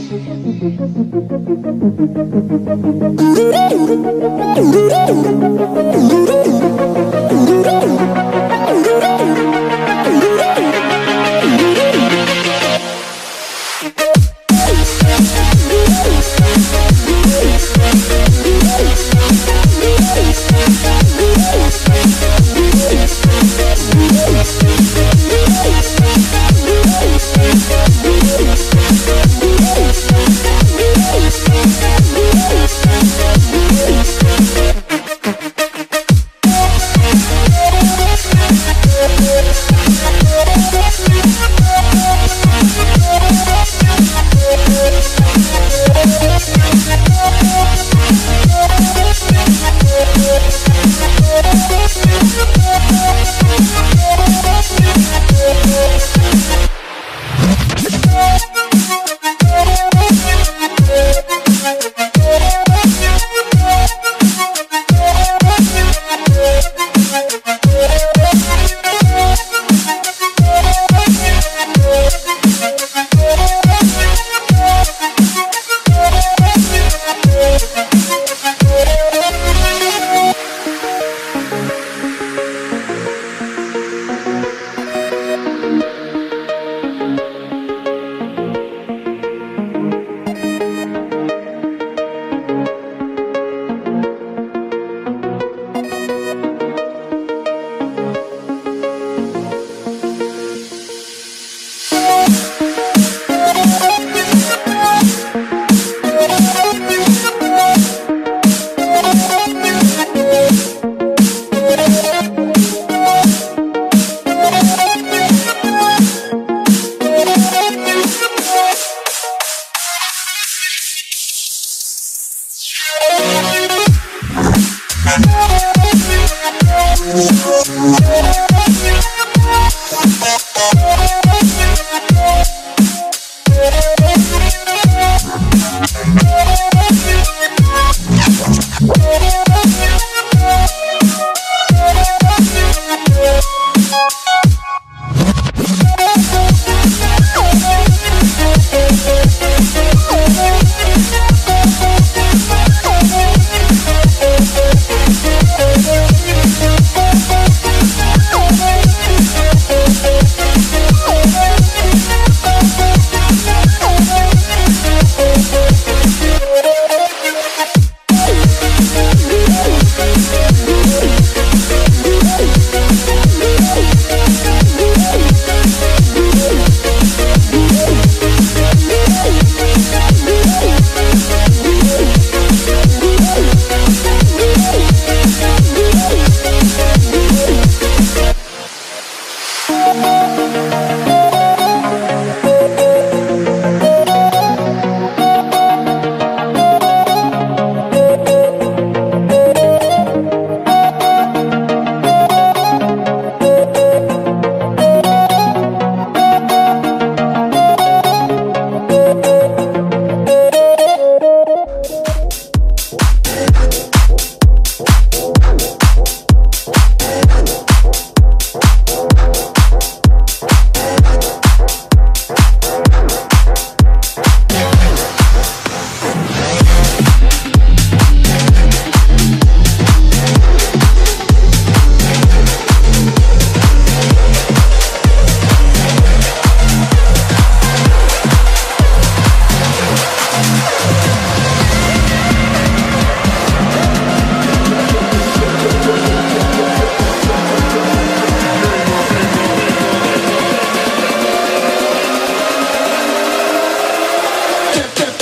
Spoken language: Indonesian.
Thank you. step, step.